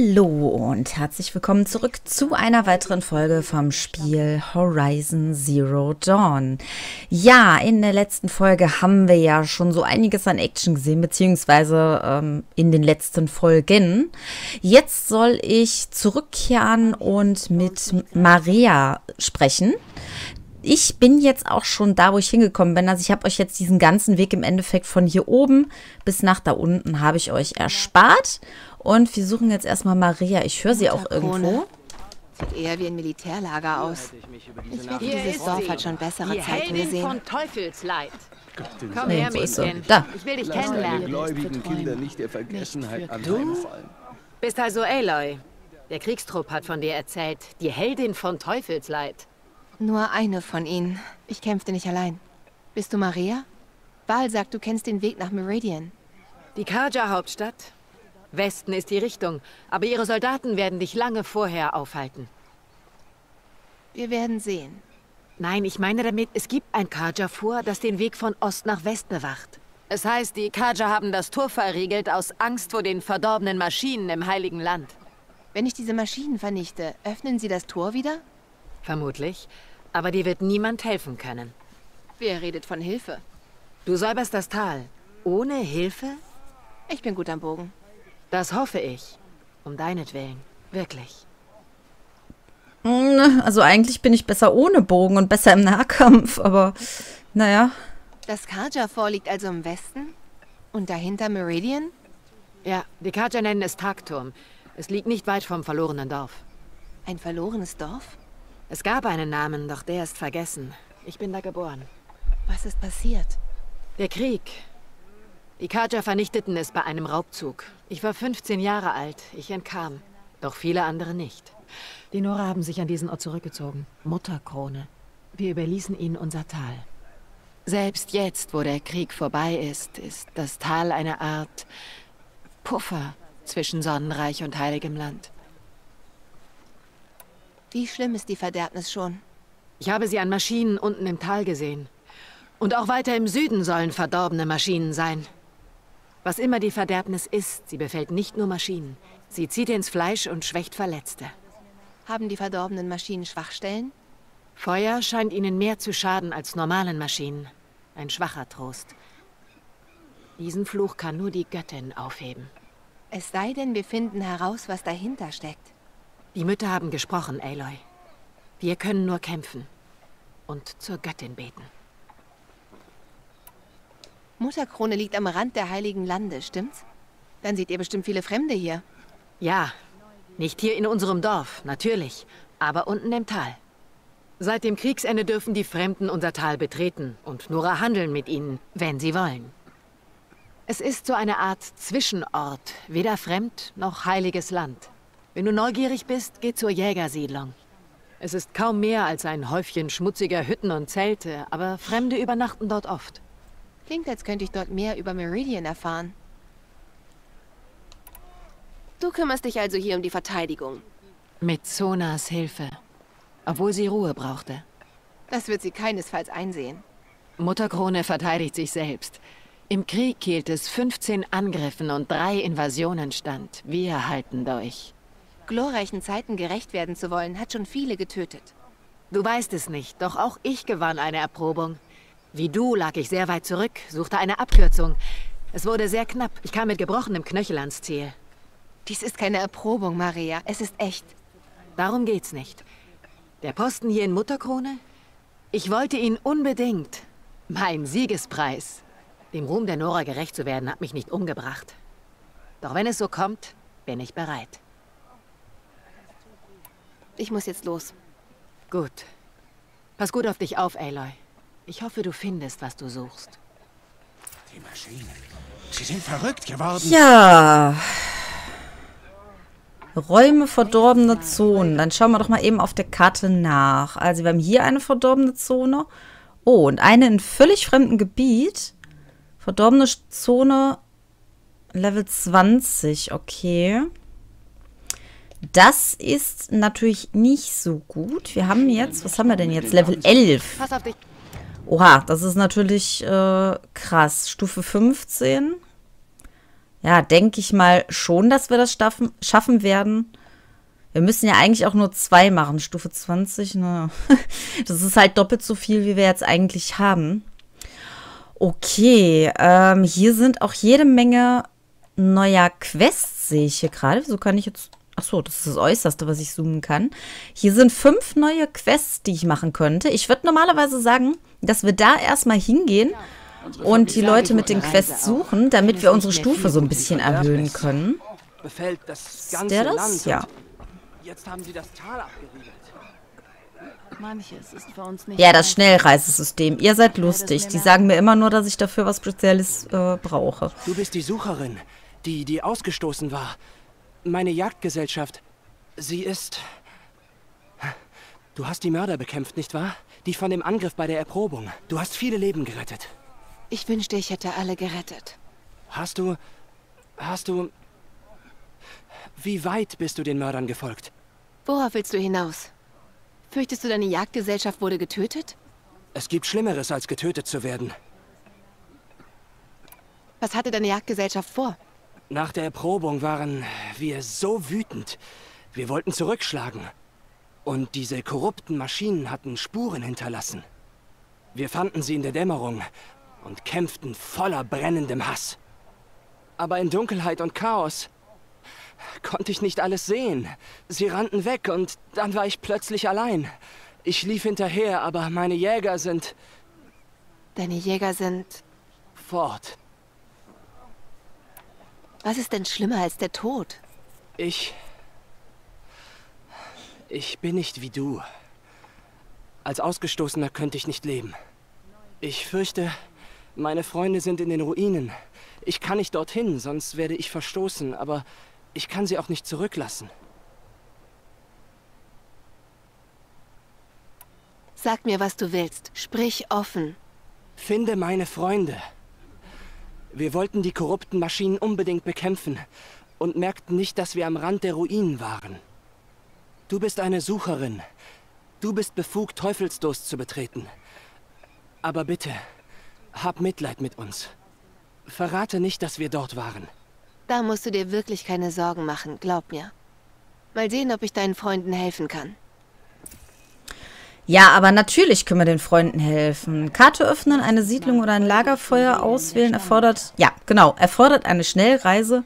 Hallo und herzlich willkommen zurück zu einer weiteren Folge vom Spiel Horizon Zero Dawn. Ja, in der letzten Folge haben wir ja schon so einiges an Action gesehen, beziehungsweise ähm, in den letzten Folgen. Jetzt soll ich zurückkehren und mit Maria sprechen ich bin jetzt auch schon da, wo ich hingekommen bin. Also ich habe euch jetzt diesen ganzen Weg im Endeffekt von hier oben bis nach da unten habe ich euch erspart. Und wir suchen jetzt erstmal Maria. Ich höre sie auch irgendwo. Sieht eher wie ein Militärlager aus. Ich wette, dieses Dorf hat schon bessere die Zeiten Heldin gesehen. von Teufelsleid. Komm Nee, her? Mädchen. Da. Ich will dich Lass deine kennenlernen. gläubigen Kinder nicht der Vergessenheit anheimfallen. Bist also Aloy. Der Kriegstrupp hat von dir erzählt. Die Heldin von Teufelsleid. Nur eine von ihnen. Ich kämpfte nicht allein. Bist du Maria? Baal sagt, du kennst den Weg nach Meridian. Die Kaja-Hauptstadt? Westen ist die Richtung, aber ihre Soldaten werden dich lange vorher aufhalten. Wir werden sehen. Nein, ich meine damit, es gibt ein Kaja vor, das den Weg von Ost nach West bewacht. Es heißt, die Kaja haben das Tor verriegelt aus Angst vor den verdorbenen Maschinen im Heiligen Land. Wenn ich diese Maschinen vernichte, öffnen sie das Tor wieder? Vermutlich. Aber dir wird niemand helfen können. Wer redet von Hilfe? Du säuberst das Tal. Ohne Hilfe? Ich bin gut am Bogen. Das hoffe ich. Um deinetwillen. Wirklich. Hm, Also eigentlich bin ich besser ohne Bogen und besser im Nahkampf, aber naja. Das Karja-Fort liegt also im Westen? Und dahinter Meridian? Ja, die Kaja nennen es Tagturm. Es liegt nicht weit vom verlorenen Dorf. Ein verlorenes Dorf? Es gab einen Namen, doch der ist vergessen. Ich bin da geboren. Was ist passiert? Der Krieg. Die Kaja vernichteten es bei einem Raubzug. Ich war 15 Jahre alt. Ich entkam. Doch viele andere nicht. Die Nora haben sich an diesen Ort zurückgezogen. Mutterkrone. Wir überließen ihnen unser Tal. Selbst jetzt, wo der Krieg vorbei ist, ist das Tal eine Art Puffer zwischen Sonnenreich und heiligem Land. Wie schlimm ist die Verderbnis schon? Ich habe sie an Maschinen unten im Tal gesehen. Und auch weiter im Süden sollen verdorbene Maschinen sein. Was immer die Verderbnis ist, sie befällt nicht nur Maschinen. Sie zieht ins Fleisch und schwächt Verletzte. Haben die verdorbenen Maschinen Schwachstellen? Feuer scheint ihnen mehr zu schaden als normalen Maschinen. Ein schwacher Trost. Diesen Fluch kann nur die Göttin aufheben. Es sei denn, wir finden heraus, was dahinter steckt. Die Mütter haben gesprochen, Aloy. Wir können nur kämpfen und zur Göttin beten. Mutterkrone liegt am Rand der Heiligen Lande, stimmt's? Dann seht ihr bestimmt viele Fremde hier. Ja, nicht hier in unserem Dorf, natürlich, aber unten im Tal. Seit dem Kriegsende dürfen die Fremden unser Tal betreten und Nora handeln mit ihnen, wenn sie wollen. Es ist so eine Art Zwischenort, weder fremd noch heiliges Land. Wenn du neugierig bist, geh zur Jägersiedlung. Es ist kaum mehr als ein Häufchen schmutziger Hütten und Zelte, aber Fremde übernachten dort oft. Klingt, als könnte ich dort mehr über Meridian erfahren. Du kümmerst dich also hier um die Verteidigung. Mit Sonas Hilfe. Obwohl sie Ruhe brauchte. Das wird sie keinesfalls einsehen. Mutterkrone verteidigt sich selbst. Im Krieg hielt es 15 Angriffen und drei Invasionen stand. Wir halten durch. Glorreichen Zeiten gerecht werden zu wollen, hat schon viele getötet. Du weißt es nicht, doch auch ich gewann eine Erprobung. Wie du lag ich sehr weit zurück, suchte eine Abkürzung. Es wurde sehr knapp. Ich kam mit gebrochenem Knöchel ans Ziel. Dies ist keine Erprobung, Maria. Es ist echt. Darum geht's nicht. Der Posten hier in Mutterkrone? Ich wollte ihn unbedingt. Mein Siegespreis. Dem Ruhm der Nora gerecht zu werden, hat mich nicht umgebracht. Doch wenn es so kommt, bin ich bereit. Ich muss jetzt los. Gut. Pass gut auf dich auf, Aloy. Ich hoffe, du findest, was du suchst. Die Maschinen. Sie sind verrückt geworden. Ja. Räume verdorbene Zonen. Dann schauen wir doch mal eben auf der Karte nach. Also wir haben hier eine verdorbene Zone. Oh, und eine in völlig fremdem Gebiet. Verdorbene Zone Level 20. Okay. Das ist natürlich nicht so gut. Wir haben jetzt, was haben wir denn jetzt? Level 11. Pass auf dich. Oha, das ist natürlich äh, krass. Stufe 15. ja, denke ich mal schon, dass wir das schaffen, schaffen werden. Wir müssen ja eigentlich auch nur zwei machen. Stufe 20, ne? Das ist halt doppelt so viel, wie wir jetzt eigentlich haben. Okay, ähm, hier sind auch jede Menge neuer Quests, sehe ich hier gerade. Wieso kann ich jetzt. Ach so, das ist das Äußerste, was ich zoomen kann. Hier sind fünf neue Quests, die ich machen könnte. Ich würde normalerweise sagen, dass wir da erstmal hingehen und die Leute mit den Quests suchen, damit wir unsere Stufe so ein bisschen erhöhen können. Ist der das? Ja. Jetzt haben sie das Tal abgeriegelt. Manches ist für uns nicht ja, das Schnellreisesystem. Ihr seid lustig. Die sagen mir immer nur, dass ich dafür was Spezielles äh, brauche. Du bist die Sucherin, die, die ausgestoßen war. Meine Jagdgesellschaft. Sie ist... Du hast die Mörder bekämpft, nicht wahr? Die von dem Angriff bei der Erprobung. Du hast viele Leben gerettet. Ich wünschte, ich hätte alle gerettet. Hast du... Hast du... Wie weit bist du den Mördern gefolgt? Worauf willst du hinaus? Fürchtest du, deine Jagdgesellschaft wurde getötet? Es gibt Schlimmeres, als getötet zu werden. Was hatte deine Jagdgesellschaft vor? Nach der Erprobung waren wir so wütend. Wir wollten zurückschlagen. Und diese korrupten Maschinen hatten Spuren hinterlassen. Wir fanden sie in der Dämmerung und kämpften voller brennendem Hass. Aber in Dunkelheit und Chaos konnte ich nicht alles sehen. Sie rannten weg und dann war ich plötzlich allein. Ich lief hinterher, aber meine Jäger sind... Deine Jäger sind... Fort. Was ist denn schlimmer als der Tod? Ich... Ich bin nicht wie du. Als Ausgestoßener könnte ich nicht leben. Ich fürchte, meine Freunde sind in den Ruinen. Ich kann nicht dorthin, sonst werde ich verstoßen, aber ich kann sie auch nicht zurücklassen. Sag mir, was du willst. Sprich offen. Finde meine Freunde. Wir wollten die korrupten Maschinen unbedingt bekämpfen und merkten nicht, dass wir am Rand der Ruinen waren. Du bist eine Sucherin. Du bist befugt, Teufelsdurst zu betreten. Aber bitte, hab Mitleid mit uns. Verrate nicht, dass wir dort waren. Da musst du dir wirklich keine Sorgen machen, glaub mir. Mal sehen, ob ich deinen Freunden helfen kann. Ja, aber natürlich können wir den Freunden helfen. Karte öffnen, eine Siedlung oder ein Lagerfeuer auswählen erfordert, ja, genau, erfordert eine Schnellreise,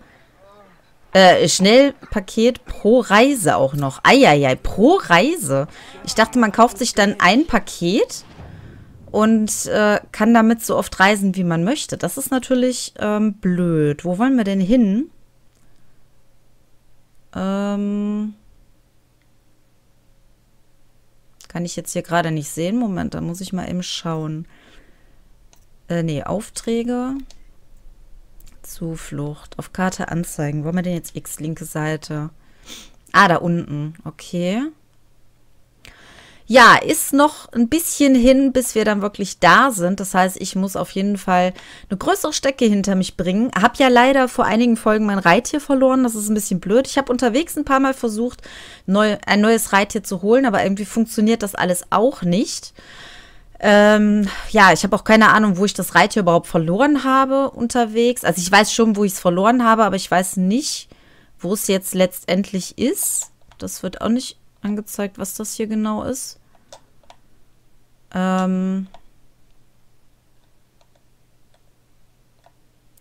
äh, Schnellpaket pro Reise auch noch. Eieiei, pro Reise. Ich dachte, man kauft sich dann ein Paket und äh, kann damit so oft reisen, wie man möchte. Das ist natürlich ähm, blöd. Wo wollen wir denn hin? Ähm kann ich jetzt hier gerade nicht sehen. Moment, da muss ich mal eben schauen. Äh, nee, Aufträge. Zuflucht. Auf Karte anzeigen. Wo haben wir denn jetzt X? Linke Seite. Ah, da unten. Okay. Ja, ist noch ein bisschen hin, bis wir dann wirklich da sind. Das heißt, ich muss auf jeden Fall eine größere Strecke hinter mich bringen. Hab ja leider vor einigen Folgen mein Reittier verloren. Das ist ein bisschen blöd. Ich habe unterwegs ein paar Mal versucht, neu, ein neues Reittier zu holen, aber irgendwie funktioniert das alles auch nicht. Ähm, ja, ich habe auch keine Ahnung, wo ich das Reittier überhaupt verloren habe unterwegs. Also ich weiß schon, wo ich es verloren habe, aber ich weiß nicht, wo es jetzt letztendlich ist. Das wird auch nicht angezeigt, was das hier genau ist. Ähm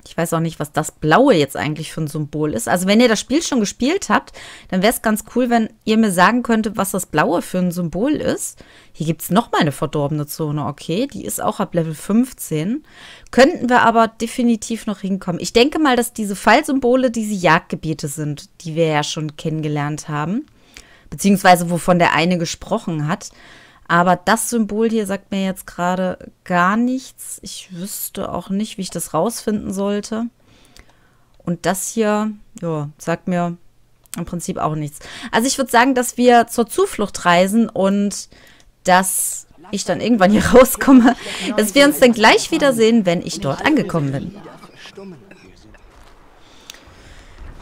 ich weiß auch nicht, was das Blaue jetzt eigentlich für ein Symbol ist. Also wenn ihr das Spiel schon gespielt habt, dann wäre es ganz cool, wenn ihr mir sagen könntet, was das Blaue für ein Symbol ist. Hier gibt es nochmal eine verdorbene Zone, okay. Die ist auch ab Level 15. Könnten wir aber definitiv noch hinkommen. Ich denke mal, dass diese Fallsymbole diese Jagdgebiete sind, die wir ja schon kennengelernt haben beziehungsweise wovon der eine gesprochen hat. Aber das Symbol hier sagt mir jetzt gerade gar nichts. Ich wüsste auch nicht, wie ich das rausfinden sollte. Und das hier, ja, sagt mir im Prinzip auch nichts. Also ich würde sagen, dass wir zur Zuflucht reisen und dass ich dann irgendwann hier rauskomme, dass wir uns dann gleich wiedersehen, wenn ich dort angekommen bin.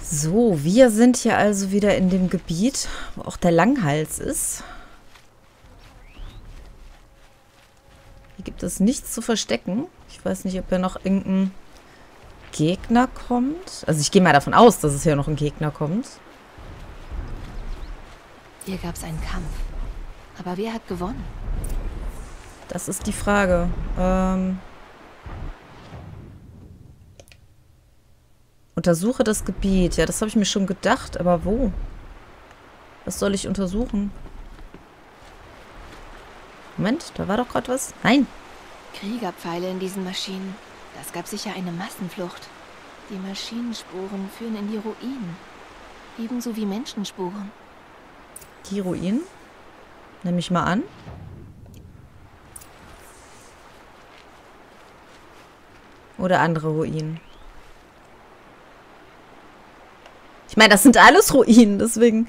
So, wir sind hier also wieder in dem Gebiet, wo auch der Langhals ist. Hier gibt es nichts zu verstecken. Ich weiß nicht, ob wir noch irgendeinen Gegner kommt. Also ich gehe mal davon aus, dass es hier noch ein Gegner kommt. Hier gab es einen Kampf. Aber wer hat gewonnen? Das ist die Frage. Ähm, untersuche das Gebiet. Ja, das habe ich mir schon gedacht. Aber wo? Was soll ich untersuchen? Moment, da war doch gerade was. Nein. Kriegerpfeile in diesen Maschinen. Das gab sicher eine Massenflucht. Die Maschinenspuren führen in die Ruinen. Ebenso wie Menschenspuren. Die Ruinen? Nehme ich mal an. Oder andere Ruinen. Ich meine, das sind alles Ruinen, deswegen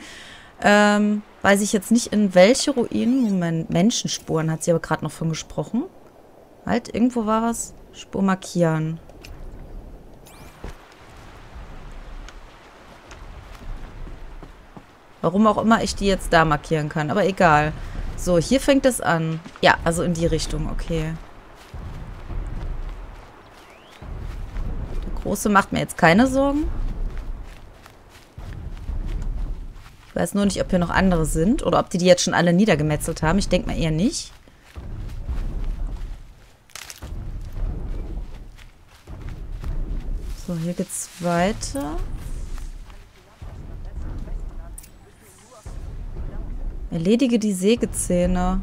ähm, weiß ich jetzt nicht, in welche Ruinen. Moment, Menschenspuren hat sie aber gerade noch von gesprochen. Halt, irgendwo war was. Spur markieren. Warum auch immer ich die jetzt da markieren kann, aber egal. So, hier fängt es an. Ja, also in die Richtung, okay. Der Große macht mir jetzt keine Sorgen. Ich weiß nur nicht, ob hier noch andere sind oder ob die die jetzt schon alle niedergemetzelt haben. Ich denke mal eher nicht. So, hier geht's weiter. Erledige die Sägezähne.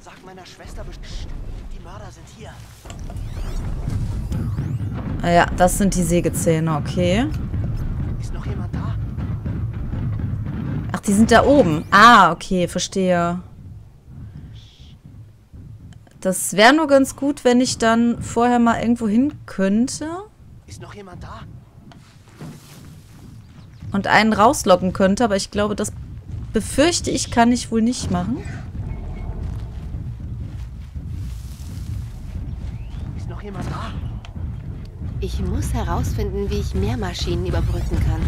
Sag meiner Schwester Psst. Die Mörder sind hier. Ah ja, das sind die Sägezähne, okay. Ist noch jemand da? Ach, die sind da oben. Ah, okay, verstehe. Das wäre nur ganz gut, wenn ich dann vorher mal irgendwo hin könnte Ist noch jemand da? und einen rauslocken könnte, aber ich glaube, das befürchte ich, kann ich wohl nicht machen. Ist noch jemand da? Ich muss herausfinden, wie ich mehr Maschinen überbrücken kann.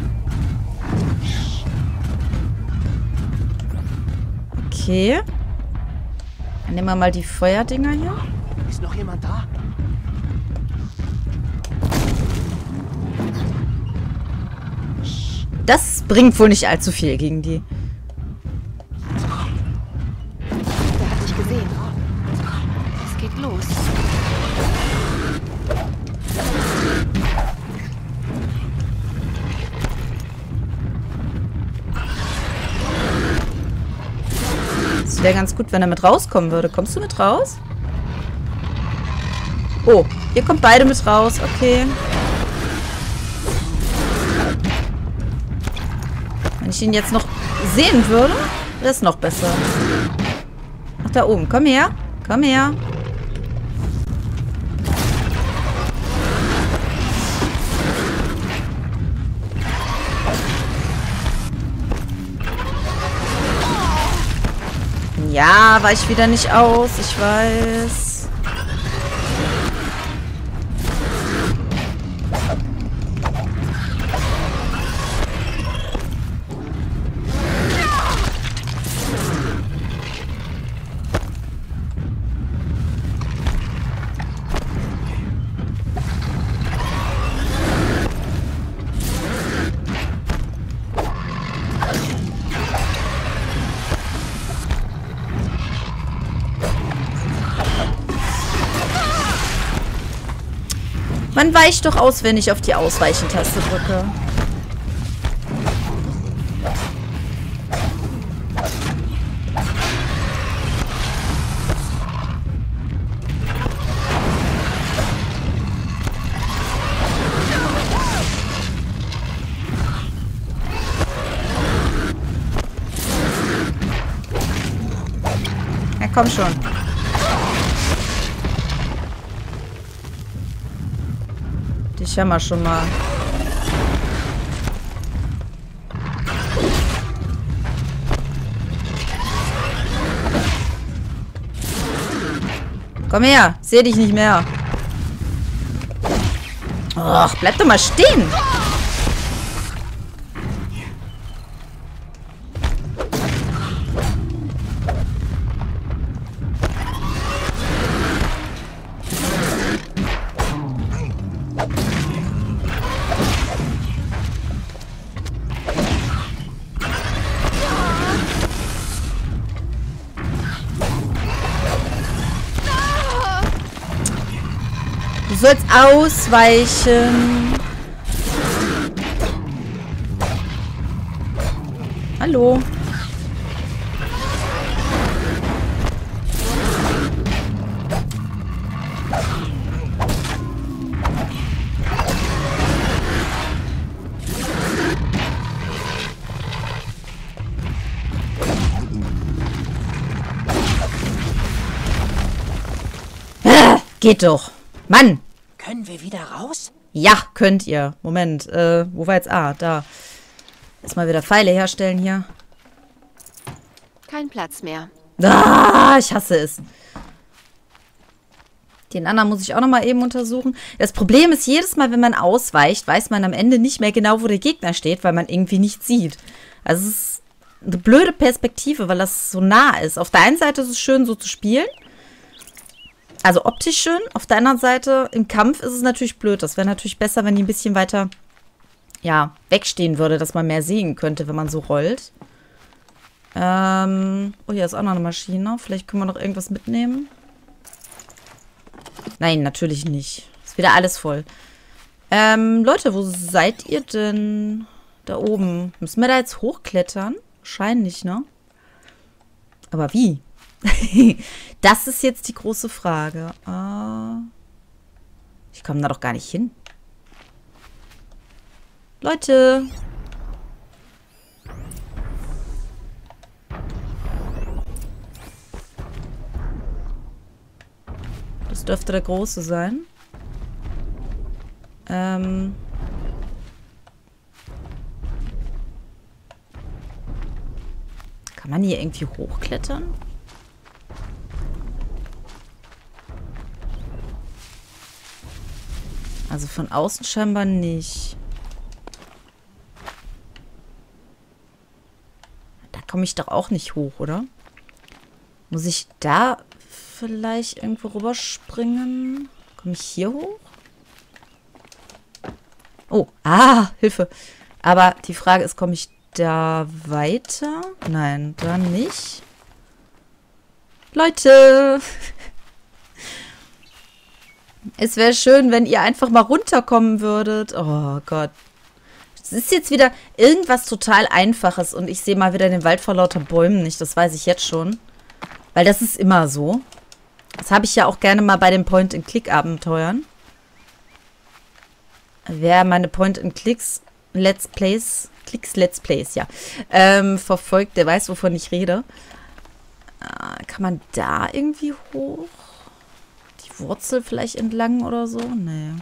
Okay. Dann nehmen wir mal die Feuerdinger hier. Ist noch jemand da? Das bringt wohl nicht allzu viel gegen die. Wäre ganz gut, wenn er mit rauskommen würde. Kommst du mit raus? Oh, ihr kommt beide mit raus. Okay. Wenn ich ihn jetzt noch sehen würde, wäre es noch besser. Ach, da oben. Komm her. Komm her. Ja, weich wieder nicht aus. Ich weiß. Man weicht doch aus, wenn ich auf die Ausweichen-Taste drücke. Komm schon. Dich haben wir schon mal. Komm her, seh dich nicht mehr. Och, bleib doch mal stehen. Ausweichen. Hallo. Ah, Geht doch. Mann. Können wir wieder raus? Ja, könnt ihr. Moment, äh, wo war jetzt A? Da. Erstmal wieder Pfeile herstellen hier. Kein Platz mehr. Ah, ich hasse es. Den anderen muss ich auch nochmal eben untersuchen. Das Problem ist, jedes Mal, wenn man ausweicht, weiß man am Ende nicht mehr genau, wo der Gegner steht, weil man irgendwie nichts sieht. Also es ist eine blöde Perspektive, weil das so nah ist. Auf der einen Seite ist es schön, so zu spielen. Also optisch schön. Auf der anderen Seite, im Kampf ist es natürlich blöd. Das wäre natürlich besser, wenn die ein bisschen weiter, ja, wegstehen würde, dass man mehr sehen könnte, wenn man so rollt. Ähm, oh, hier ist auch noch eine Maschine. Vielleicht können wir noch irgendwas mitnehmen. Nein, natürlich nicht. Ist wieder alles voll. Ähm, Leute, wo seid ihr denn? Da oben. Müssen wir da jetzt hochklettern? Wahrscheinlich, ne? Aber wie? Das ist jetzt die große Frage. Ah, ich komme da doch gar nicht hin. Leute. Das dürfte der große sein. Ähm. Kann man hier irgendwie hochklettern? Also von außen scheinbar nicht. Da komme ich doch auch nicht hoch, oder? Muss ich da vielleicht irgendwo rüberspringen? Komme ich hier hoch? Oh, ah, Hilfe. Aber die Frage ist, komme ich da weiter? Nein, da nicht. Leute! Es wäre schön, wenn ihr einfach mal runterkommen würdet. Oh Gott. Es ist jetzt wieder irgendwas total Einfaches und ich sehe mal wieder den Wald vor lauter Bäumen nicht. Das weiß ich jetzt schon. Weil das ist immer so. Das habe ich ja auch gerne mal bei den Point-and-Click-Abenteuern. Wer meine Point-and-Clicks Let's Plays, Klicks Let's Plays, ja, ähm, verfolgt, der weiß, wovon ich rede. Äh, kann man da irgendwie hoch? Wurzel vielleicht entlang oder so? Nee.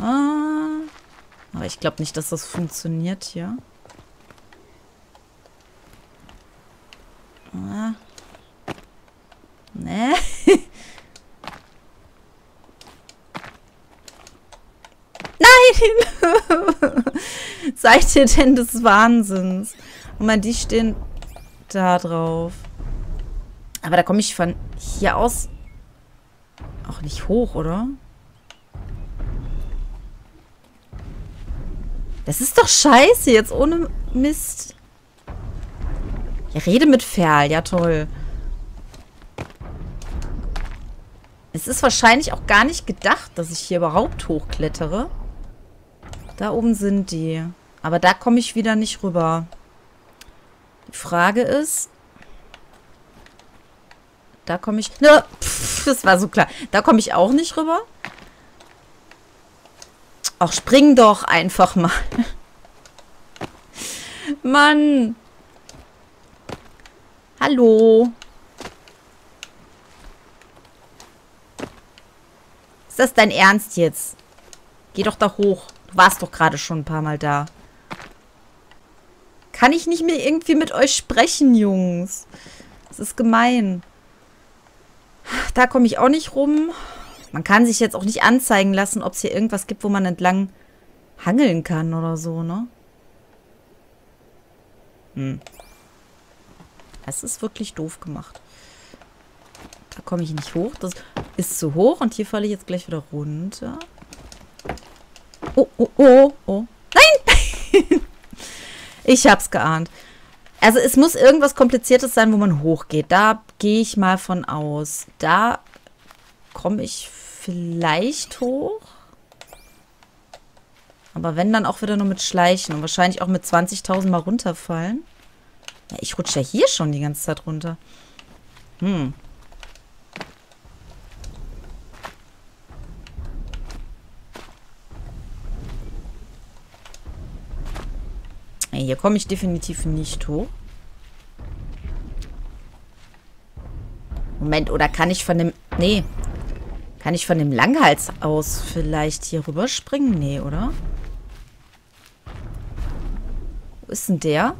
Ah, aber ich glaube nicht, dass das funktioniert hier. Ah. Nee. Nein! Seid ihr denn des Wahnsinns? Moment, die stehen da drauf. Aber da komme ich von hier aus nicht hoch, oder? Das ist doch scheiße, jetzt ohne Mist. Ja, rede mit Ferl, ja toll. Es ist wahrscheinlich auch gar nicht gedacht, dass ich hier überhaupt hochklettere. Da oben sind die. Aber da komme ich wieder nicht rüber. Die Frage ist... Da komme ich... Ne, pff, das war so klar. Da komme ich auch nicht rüber. Ach, spring doch einfach mal. Mann. Hallo. Ist das dein Ernst jetzt? Geh doch da hoch. Du warst doch gerade schon ein paar Mal da. Kann ich nicht mehr irgendwie mit euch sprechen, Jungs? Das ist gemein. Da komme ich auch nicht rum. Man kann sich jetzt auch nicht anzeigen lassen, ob es hier irgendwas gibt, wo man entlang hangeln kann oder so, ne? Hm. Das ist wirklich doof gemacht. Da komme ich nicht hoch. Das ist zu hoch und hier falle ich jetzt gleich wieder runter. Oh, oh, oh, oh. Nein! ich hab's geahnt. Also es muss irgendwas Kompliziertes sein, wo man hochgeht. Da gehe ich mal von aus. Da komme ich vielleicht hoch. Aber wenn, dann auch wieder nur mit Schleichen. Und wahrscheinlich auch mit 20.000 Mal runterfallen. Ja, ich rutsche ja hier schon die ganze Zeit runter. Hm. Hier komme ich definitiv nicht hoch. Moment, oder kann ich von dem... Nee. Kann ich von dem Langhals aus vielleicht hier rüberspringen? Nee, oder? Wo ist denn der?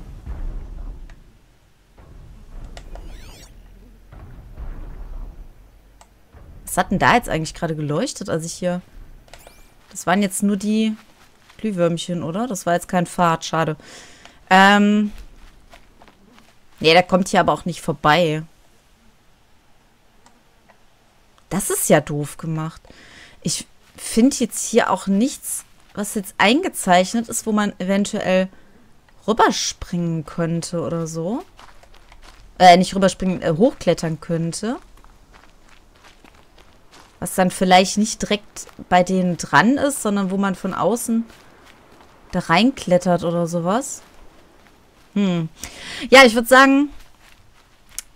Was hat denn da jetzt eigentlich gerade geleuchtet, als ich hier... Das waren jetzt nur die Glühwürmchen, oder? Das war jetzt kein Pfad, schade. Ähm... Nee, der kommt hier aber auch nicht vorbei. Das ist ja doof gemacht. Ich finde jetzt hier auch nichts, was jetzt eingezeichnet ist, wo man eventuell rüberspringen könnte oder so. Äh, nicht rüberspringen, äh, hochklettern könnte. Was dann vielleicht nicht direkt bei denen dran ist, sondern wo man von außen da reinklettert oder sowas. Hm. Ja, ich würde sagen,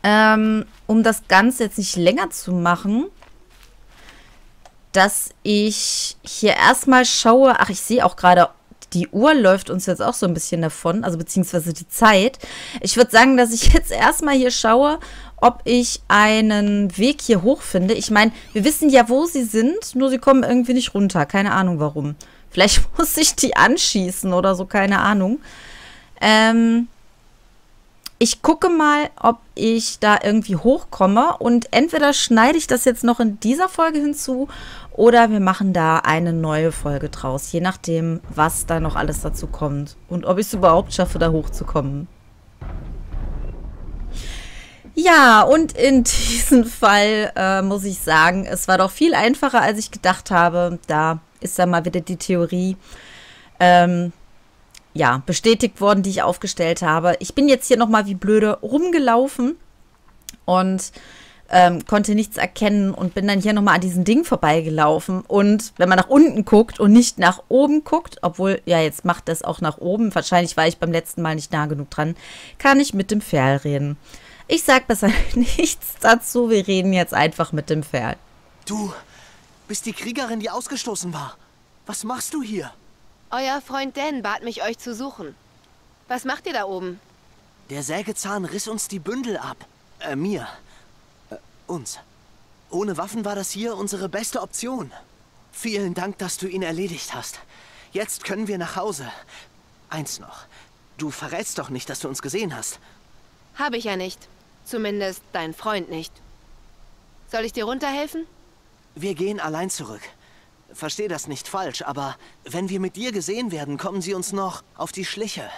ähm, um das Ganze jetzt nicht länger zu machen, dass ich hier erstmal schaue. Ach, ich sehe auch gerade, die Uhr läuft uns jetzt auch so ein bisschen davon, also beziehungsweise die Zeit. Ich würde sagen, dass ich jetzt erstmal hier schaue, ob ich einen Weg hier hoch finde. Ich meine, wir wissen ja, wo sie sind, nur sie kommen irgendwie nicht runter. Keine Ahnung warum. Vielleicht muss ich die anschießen oder so, keine Ahnung. Ähm, ich gucke mal, ob ich da irgendwie hochkomme und entweder schneide ich das jetzt noch in dieser Folge hinzu oder wir machen da eine neue Folge draus, je nachdem, was da noch alles dazu kommt und ob ich es überhaupt schaffe, da hochzukommen. Ja, und in diesem Fall äh, muss ich sagen, es war doch viel einfacher, als ich gedacht habe. Da ist dann mal wieder die Theorie, ähm, ja, bestätigt worden, die ich aufgestellt habe. Ich bin jetzt hier nochmal wie blöde rumgelaufen und ähm, konnte nichts erkennen und bin dann hier nochmal an diesem Ding vorbeigelaufen. Und wenn man nach unten guckt und nicht nach oben guckt, obwohl, ja, jetzt macht das auch nach oben, wahrscheinlich war ich beim letzten Mal nicht nah genug dran, kann ich mit dem Ferl reden. Ich sag besser nichts dazu, wir reden jetzt einfach mit dem Ferl. Du bist die Kriegerin, die ausgestoßen war. Was machst du hier? Euer Freund Dan bat mich, euch zu suchen. Was macht ihr da oben? Der Sägezahn riss uns die Bündel ab. Äh, mir. Uns. Ohne Waffen war das hier unsere beste Option. Vielen Dank, dass du ihn erledigt hast. Jetzt können wir nach Hause. Eins noch. Du verrätst doch nicht, dass du uns gesehen hast. Habe ich ja nicht. Zumindest dein Freund nicht. Soll ich dir runterhelfen? Wir gehen allein zurück. Versteh das nicht falsch, aber wenn wir mit dir gesehen werden, kommen sie uns noch auf die Schliche.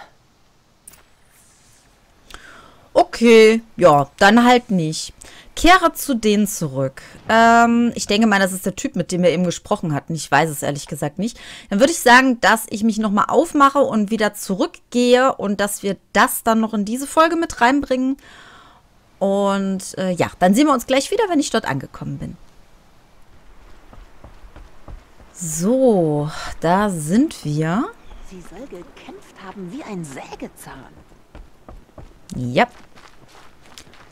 Okay, ja, dann halt nicht. Kehre zu denen zurück. Ähm, ich denke mal, das ist der Typ, mit dem wir eben gesprochen hatten. Ich weiß es ehrlich gesagt nicht. Dann würde ich sagen, dass ich mich nochmal aufmache und wieder zurückgehe und dass wir das dann noch in diese Folge mit reinbringen. Und äh, ja, dann sehen wir uns gleich wieder, wenn ich dort angekommen bin. So, da sind wir. Sie soll gekämpft haben wie ein Sägezahn. Ja.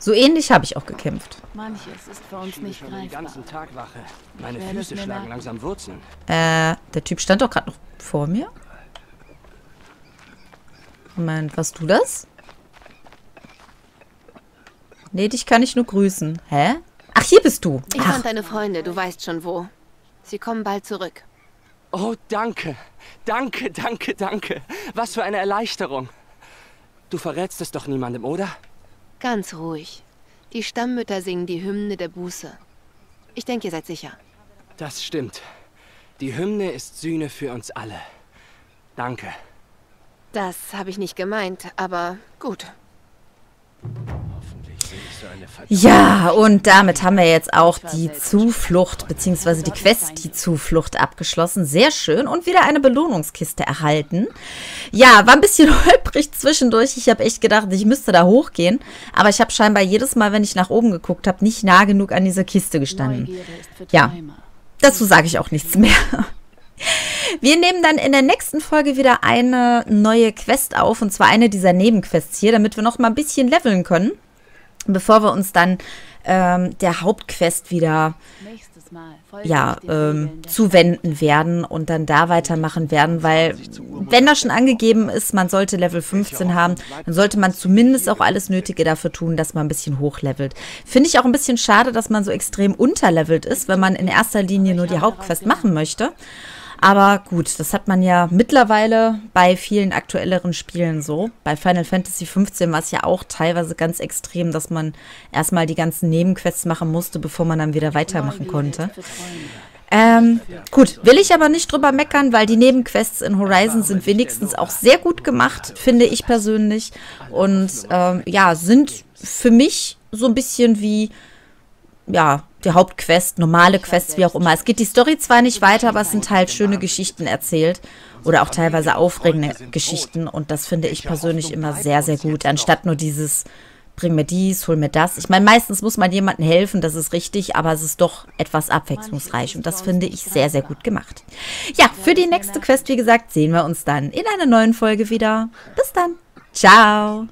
So ähnlich habe ich auch gekämpft. Manches ist für uns nicht schon den greifbar. ganzen Tag wache. Meine Füße schlagen langsam Wurzeln. Äh, der Typ stand doch gerade noch vor mir. Moment, warst du das? Nee, dich kann ich nur grüßen. Hä? Ach, hier bist du. Ich Ach, fand deine Freunde, du weißt schon wo. Sie kommen bald zurück. Oh, danke. Danke, danke, danke. Was für eine Erleichterung. Du verrätst es doch niemandem, oder? Ganz ruhig. Die Stammmütter singen die Hymne der Buße. Ich denke, ihr seid sicher. Das stimmt. Die Hymne ist Sühne für uns alle. Danke. Das habe ich nicht gemeint, aber gut. Ja, und damit haben wir jetzt auch die Zuflucht, beziehungsweise die Quest, die Zuflucht abgeschlossen. Sehr schön. Und wieder eine Belohnungskiste erhalten. Ja, war ein bisschen holprig zwischendurch. Ich habe echt gedacht, ich müsste da hochgehen. Aber ich habe scheinbar jedes Mal, wenn ich nach oben geguckt habe, nicht nah genug an dieser Kiste gestanden. Ja. Dazu sage ich auch nichts mehr. Wir nehmen dann in der nächsten Folge wieder eine neue Quest auf, und zwar eine dieser Nebenquests hier, damit wir noch mal ein bisschen leveln können, bevor wir uns dann ähm, der Hauptquest wieder ja, ähm, zuwenden werden und dann da weitermachen werden, weil wenn da schon angegeben ist, man sollte Level 15 haben, dann sollte man zumindest auch alles Nötige dafür tun, dass man ein bisschen hochlevelt. Finde ich auch ein bisschen schade, dass man so extrem unterlevelt ist, wenn man in erster Linie nur die Hauptquest machen möchte. Aber gut, das hat man ja mittlerweile bei vielen aktuelleren Spielen so. Bei Final Fantasy XV war es ja auch teilweise ganz extrem, dass man erstmal die ganzen Nebenquests machen musste, bevor man dann wieder weitermachen konnte. Ähm, gut, will ich aber nicht drüber meckern, weil die Nebenquests in Horizon sind wenigstens auch sehr gut gemacht, finde ich persönlich. Und ähm, ja, sind für mich so ein bisschen wie, ja, die Hauptquest, normale Quests, wie auch immer. Es geht die Story zwar nicht weiter, aber es sind halt schöne Geschichten erzählt oder auch teilweise aufregende Geschichten und das finde ich persönlich immer sehr, sehr gut, anstatt nur dieses bring mir dies, hol mir das. Ich meine, meistens muss man jemandem helfen, das ist richtig, aber es ist doch etwas abwechslungsreich und das finde ich sehr, sehr gut gemacht. Ja, für die nächste Quest, wie gesagt, sehen wir uns dann in einer neuen Folge wieder. Bis dann. Ciao.